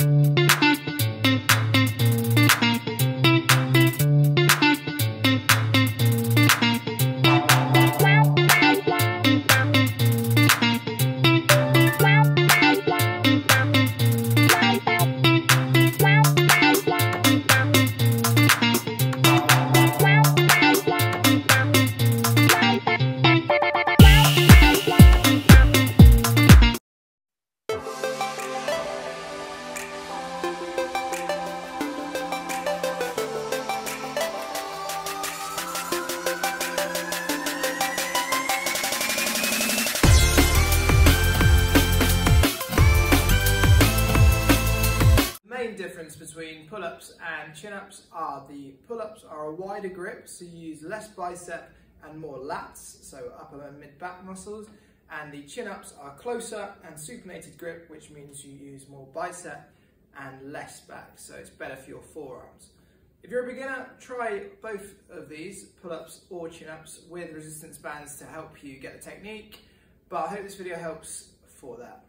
main difference between pull-ups and chin-ups are the pull-ups are a wider grip, so you use less bicep and more lats, so upper and mid-back muscles, and the chin-ups are closer and supinated grip, which means you use more bicep and less back, so it's better for your forearms. If you're a beginner, try both of these, pull-ups or chin-ups, with resistance bands to help you get the technique, but I hope this video helps for that.